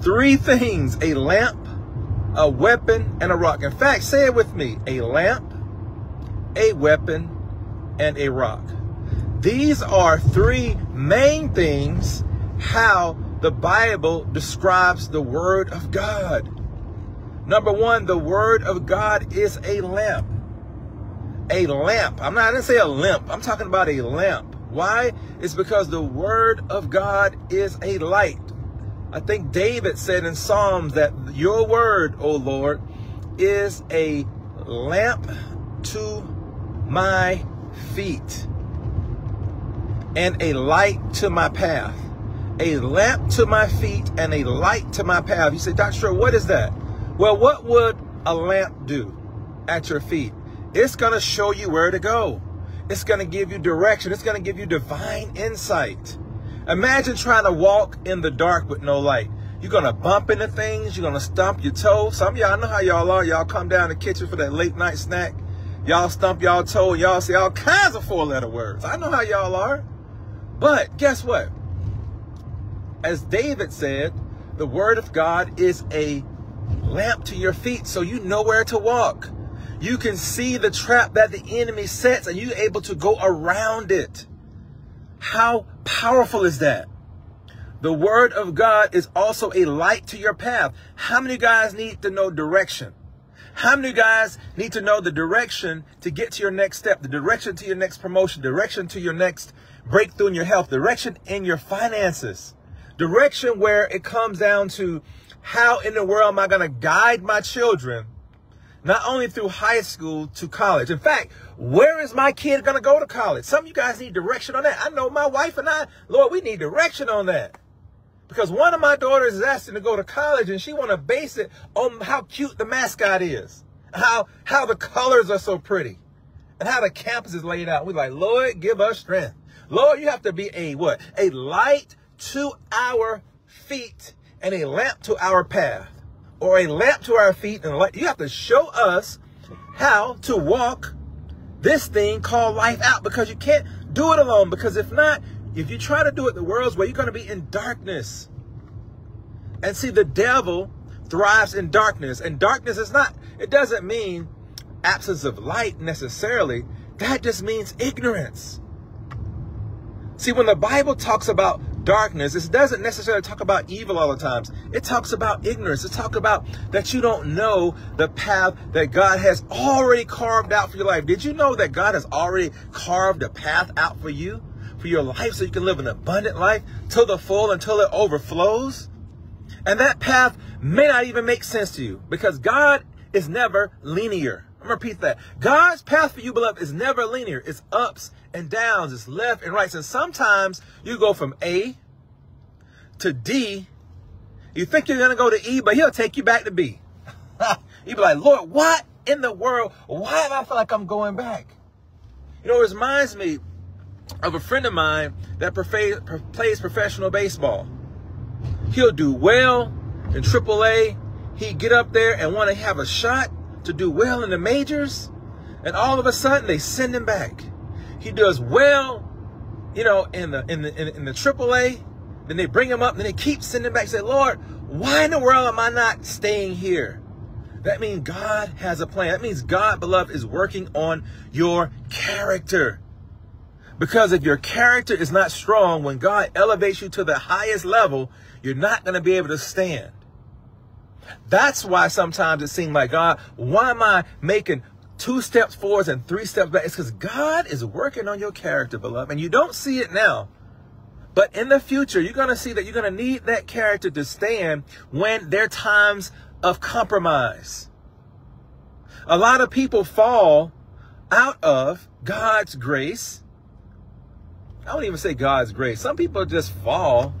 three things a lamp, a weapon, and a rock. In fact, say it with me a lamp, a weapon, and a rock. These are three main things how the Bible describes the Word of God. Number one, the Word of God is a lamp. A lamp. I'm not going to say a lamp. I'm talking about a lamp. Why? It's because the Word of God is a light. I think David said in Psalms that your Word, O Lord, is a lamp to my feet and a light to my path. A lamp to my feet and a light to my path. You say, Dr. What is that? Well, what would a lamp do at your feet? It's going to show you where to go. It's going to give you direction. It's going to give you divine insight. Imagine trying to walk in the dark with no light. You're going to bump into things. You're going to stump your toe. Some y'all know how y'all are. Y'all come down the kitchen for that late night snack. Y'all stump y'all toe. Y'all say all kinds of four letter words. I know how y'all are. But guess what? As David said, the word of God is a lamp to your feet so you know where to walk. You can see the trap that the enemy sets and you're able to go around it. How powerful is that? The word of God is also a light to your path. How many guys need to know direction? How many guys need to know the direction to get to your next step, the direction to your next promotion, direction to your next breakthrough in your health, direction in your finances, direction where it comes down to how in the world am I going to guide my children, not only through high school to college. In fact, where is my kid going to go to college? Some of you guys need direction on that. I know my wife and I, Lord, we need direction on that. Because one of my daughters is asking to go to college and she want to base it on how cute the mascot is. How, how the colors are so pretty. And how the campus is laid out. We're like, Lord, give us strength. Lord, you have to be a what? A light to our feet and a lamp to our path. Or a lamp to our feet and a light. You have to show us how to walk this thing called life out because you can't do it alone. Because if not, if you try to do it the world's way, you're going to be in darkness. And see, the devil thrives in darkness. And darkness is not, it doesn't mean absence of light necessarily. That just means ignorance. See, when the Bible talks about darkness, it doesn't necessarily talk about evil all the times. It talks about ignorance. It talks about that you don't know the path that God has already carved out for your life. Did you know that God has already carved a path out for you, for your life, so you can live an abundant life to the full until it overflows? And that path may not even make sense to you because God is never linear. I'm to repeat that. God's path for you, beloved, is never linear. It's ups and downs. It's left and right. And sometimes you go from A to D. You think you're to go to E, but he'll take you back to B. you be like, Lord, what in the world? Why do I feel like I'm going back? You know, it reminds me of a friend of mine that plays professional baseball. He'll do well in AAA. He'd get up there and want to have a shot to do well in the majors, and all of a sudden they send him back. He does well, you know, in the in the in, the AAA. Then they bring him up, and then they keep sending him back. Say, Lord, why in the world am I not staying here? That means God has a plan. That means God, beloved, is working on your character. Because if your character is not strong, when God elevates you to the highest level, you're not going to be able to stand. That's why sometimes it seems like, God, why am I making two steps forwards and three steps back? It's because God is working on your character, beloved. And you don't see it now. But in the future, you're going to see that you're going to need that character to stand when there are times of compromise. A lot of people fall out of God's grace. I don't even say God's grace. Some people just fall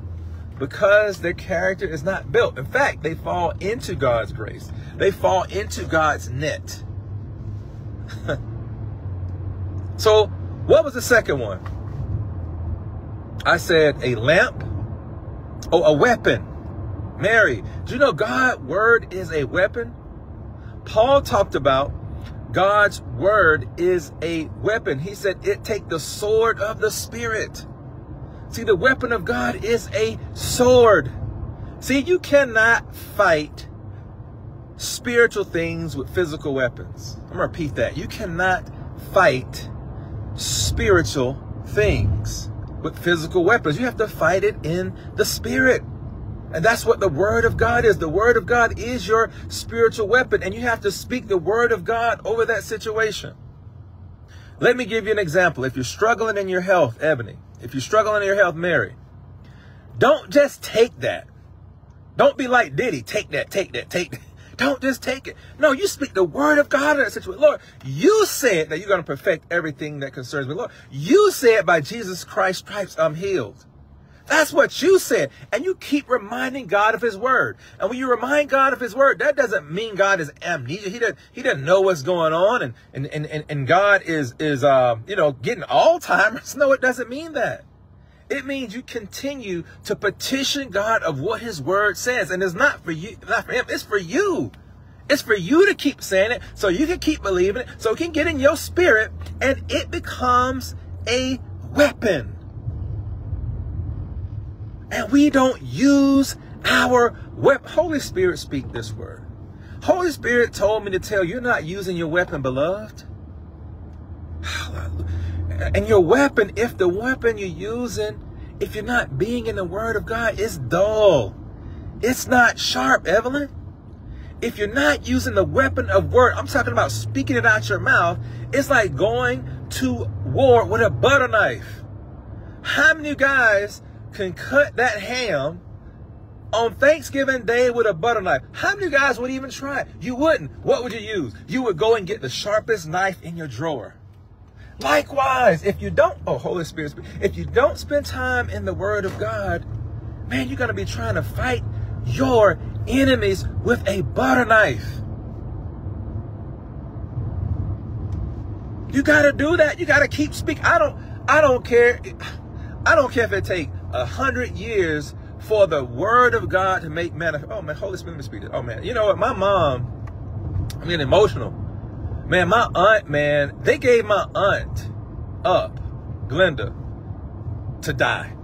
because their character is not built. In fact, they fall into God's grace. They fall into God's net. so, what was the second one? I said a lamp. Oh, a weapon. Mary, do you know God's word is a weapon? Paul talked about God's word is a weapon. He said it take the sword of the spirit. See, the weapon of God is a sword. See, you cannot fight spiritual things with physical weapons. I'm going to repeat that. You cannot fight spiritual things with physical weapons. You have to fight it in the spirit. And that's what the word of God is. The word of God is your spiritual weapon, and you have to speak the word of God over that situation. Let me give you an example. If you're struggling in your health, Ebony, if you're struggling in your health, Mary, don't just take that. Don't be like Diddy, take that, take that, take that. Don't just take it. No, you speak the word of God in that situation. Lord, you said that you're going to perfect everything that concerns me. Lord, you said by Jesus Christ's stripes I'm healed. That's what you said. And you keep reminding God of his word. And when you remind God of his word, that doesn't mean God is amnesia. He doesn't, he doesn't know what's going on. And, and, and, and God is, is, uh, you know, getting Alzheimer's. No, it doesn't mean that. It means you continue to petition God of what his word says. And it's not for you, not for him. It's for you. It's for you to keep saying it so you can keep believing it, so it can get in your spirit and it becomes a weapon. And we don't use our weapon. Holy Spirit speak this word. Holy Spirit told me to tell you, you're not using your weapon, beloved. And your weapon, if the weapon you're using, if you're not being in the word of God, it's dull. It's not sharp, Evelyn. If you're not using the weapon of word, I'm talking about speaking it out your mouth, it's like going to war with a butter knife. How many guys can cut that ham on Thanksgiving Day with a butter knife? How many guys would even try it? You wouldn't. What would you use? You would go and get the sharpest knife in your drawer. Likewise, if you don't, oh, Holy Spirit, if you don't spend time in the Word of God, man, you're going to be trying to fight your enemies with a butter knife. You got to do that. You got to keep speaking. I don't, I don't care. I don't care if it take a hundred years for the word of God to make manifest. Oh man, Holy Spirit, speak it. Oh man, you know what? My mom, I'm getting emotional. Man, my aunt, man, they gave my aunt up, Glenda, to die.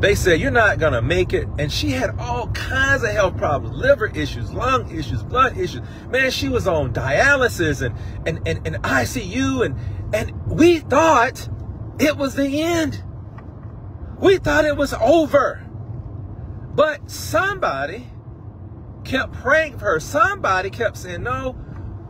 They said, you're not going to make it. And she had all kinds of health problems, liver issues, lung issues, blood issues. Man, she was on dialysis and, and, and, and ICU. And, and we thought it was the end. We thought it was over. But somebody kept praying for her. Somebody kept saying, no,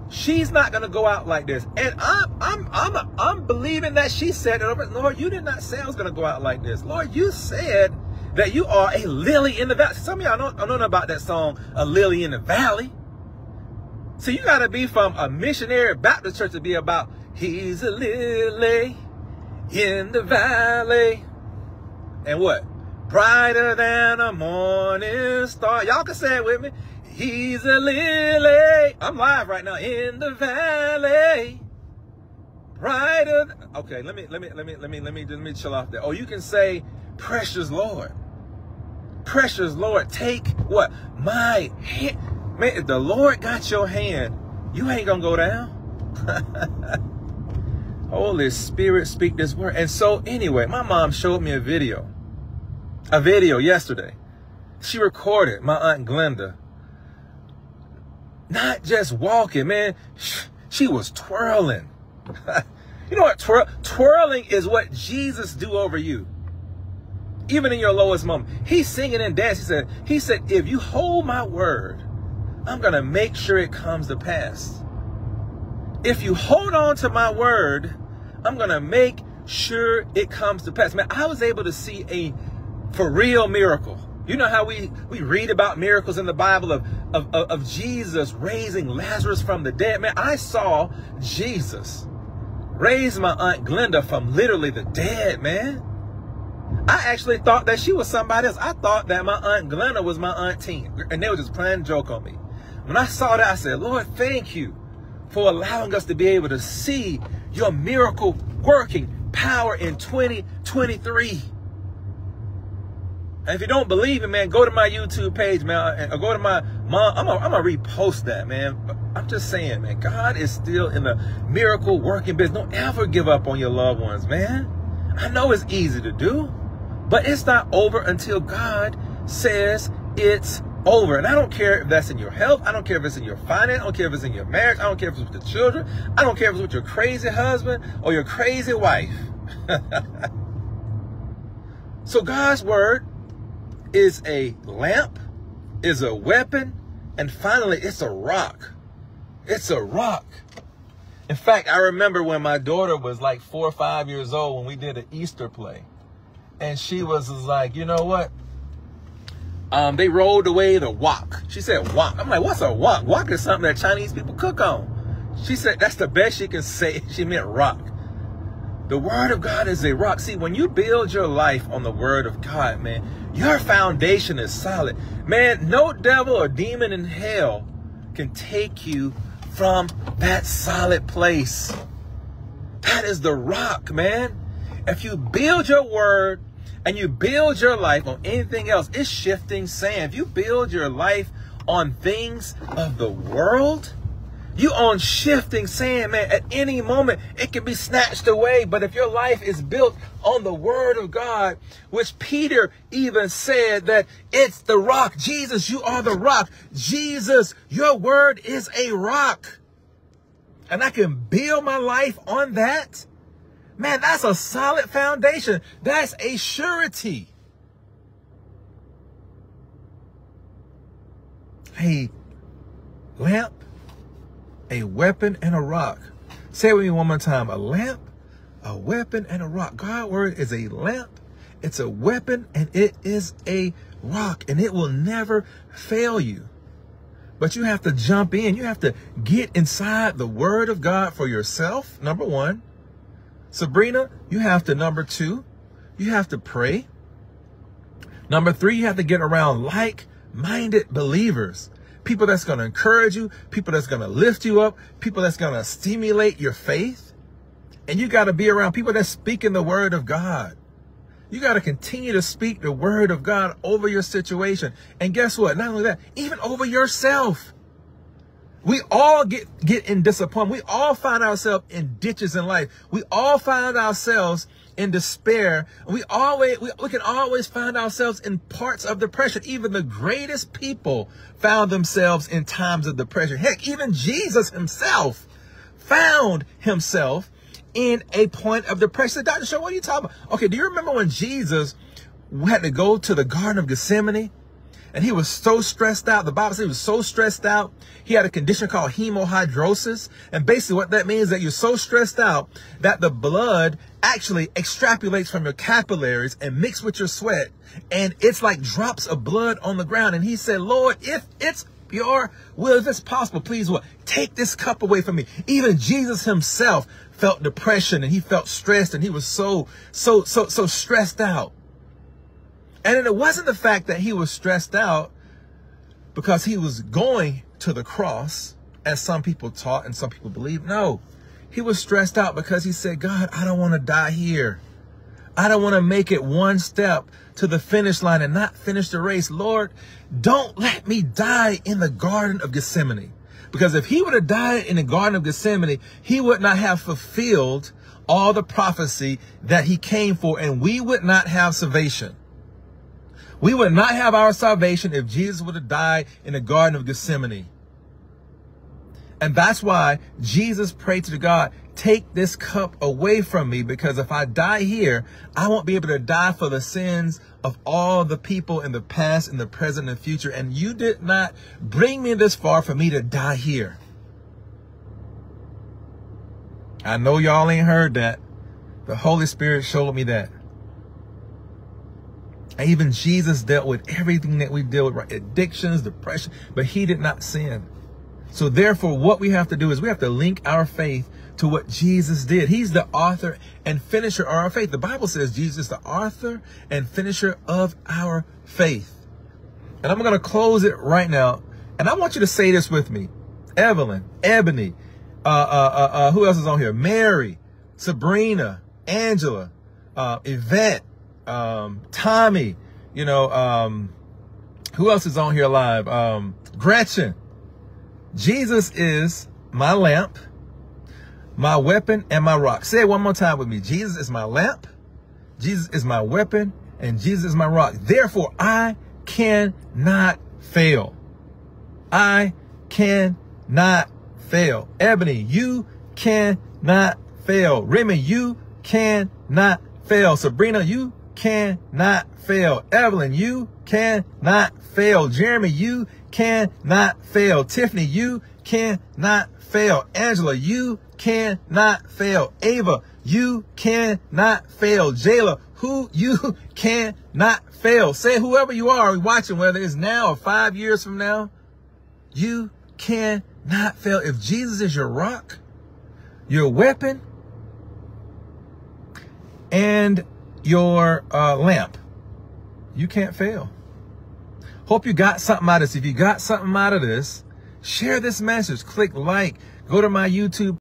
She's not going to go out like this. And I'm, I'm, I'm, I'm believing that she said it. Lord, you did not say I was going to go out like this. Lord, you said that you are a lily in the valley. Some of y'all don't, don't know about that song, A Lily in the Valley. So you got to be from a missionary Baptist church to be about, he's a lily in the valley. And what? Brighter than a morning star. Y'all can say it with me. He's a lily. I'm live right now in the valley. Brighter. Okay, let me let me let me let me let me let me chill off there. Oh, you can say, precious Lord. Precious Lord, take what? My hand. Man, if the Lord got your hand, you ain't gonna go down. Holy Spirit, speak this word. And so, anyway, my mom showed me a video. A video yesterday. She recorded my Aunt Glenda not just walking, man. She was twirling. you know what? Twir twirling is what Jesus do over you. Even in your lowest moment. He's singing and dancing. He said, he said, if you hold my word, I'm going to make sure it comes to pass. If you hold on to my word, I'm going to make sure it comes to pass. Man, I was able to see a for real miracle. You know how we, we read about miracles in the Bible of, of, of, Jesus raising Lazarus from the dead? Man, I saw Jesus raise my Aunt Glenda from literally the dead, man. I actually thought that she was somebody else. I thought that my Aunt Glenda was my auntie. And they were just playing a joke on me. When I saw that, I said, Lord, thank you for allowing us to be able to see your miracle working power in 2023. And if you don't believe it, man, go to my YouTube page, man, or go to my mom. I'm gonna repost that, man. I'm just saying, man, God is still in the miracle working business. Don't ever give up on your loved ones, man. I know it's easy to do, but it's not over until God says it's over. And I don't care if that's in your health. I don't care if it's in your finance. I don't care if it's in your marriage. I don't care if it's with the children. I don't care if it's with your crazy husband or your crazy wife. so God's word is a lamp, is a weapon, and finally it's a rock. It's a rock. In fact, I remember when my daughter was like four or five years old when we did an Easter play. And she was like, you know what? Um, they rolled away the wok. She said wok. I'm like, what's a wok? Wok is something that Chinese people cook on. She said that's the best she can say. She meant rock. The word of God is a rock. See, when you build your life on the word of God, man, your foundation is solid. Man, no devil or demon in hell can take you from that solid place. That is the rock, man. If you build your word and you build your life on anything else, it's shifting sand. If you build your life on things of the world, you on shifting sand, man. At any moment, it can be snatched away. But if your life is built on the word of God, which Peter even said that it's the rock. Jesus, you are the rock. Jesus, your word is a rock. And I can build my life on that. Man, that's a solid foundation. That's a surety. Hey, lamp, a weapon, and a rock. Say it with me one more time. A lamp, a weapon, and a rock. God's word is a lamp, it's a weapon, and it is a rock. And it will never fail you. But you have to jump in. You have to get inside the word of God for yourself, number one. Sabrina, you have to, number two, you have to pray. Number three, you have to get around like-minded believers. People that's going to encourage you, people that's going to lift you up, people that's going to stimulate your faith. And you got to be around people that speak in the word of God. You got to continue to speak the word of God over your situation. And guess what? Not only that, even over yourself. We all get, get in disappointment. We all find ourselves in ditches in life. We all find ourselves in despair. We always, we, we can always find ourselves in parts of depression. Even the greatest people found themselves in times of depression. Heck, even Jesus himself found himself in a point of depression. Dr. Short, what are you talking about? Okay, do you remember when Jesus had to go to the Garden of Gethsemane? And he was so stressed out. The Bible says he was so stressed out. He had a condition called hemohydrosis. And basically what that means is that you're so stressed out that the blood actually extrapolates from your capillaries and mix with your sweat. And it's like drops of blood on the ground. And he said, Lord, if it's your will, if it's possible, please what? Take this cup away from me. Even Jesus himself felt depression and he felt stressed and he was so, so, so, so stressed out. And it wasn't the fact that he was stressed out because he was going to the cross, as some people taught and some people believe. No, he was stressed out because he said, God, I don't want to die here. I don't want to make it one step to the finish line and not finish the race. Lord, don't let me die in the Garden of Gethsemane. Because if he would have died in the Garden of Gethsemane, he would not have fulfilled all the prophecy that he came for, and we would not have salvation. We would not have our salvation if Jesus would have died in the Garden of Gethsemane. And that's why Jesus prayed to God, take this cup away from me because if I die here, I won't be able to die for the sins of all the people in the past, in the present, and future. And you did not bring me this far for me to die here. I know y'all ain't heard that. The Holy Spirit showed me that. Even Jesus dealt with everything that we deal with, right? addictions, depression, but he did not sin. So therefore, what we have to do is we have to link our faith to what Jesus did. He's the author and finisher of our faith. The Bible says Jesus is the author and finisher of our faith. And I'm going to close it right now. And I want you to say this with me. Evelyn, Ebony, uh, uh, uh, uh who else is on here? Mary, Sabrina, Angela, uh, Yvette, um, Tommy, you know, um, who else is on here live? Um, Gretchen. Jesus is my lamp, my weapon, and my rock. Say it one more time with me. Jesus is my lamp, Jesus is my weapon, and Jesus is my rock. Therefore, I cannot fail. I cannot fail. Ebony, you cannot fail. Remy, you cannot fail. Sabrina, you cannot fail. Evelyn, you cannot fail. Jeremy, you cannot fail. Tiffany, you cannot fail. Angela, you cannot fail. Ava, you cannot fail. Jayla, who you cannot fail. Say whoever you are watching, whether it's now or five years from now, you cannot fail. If Jesus is your rock, your weapon, and your uh, lamp, you can't fail. Hope you got something out of this. If you got something out of this, share this message. Click like. Go to my YouTube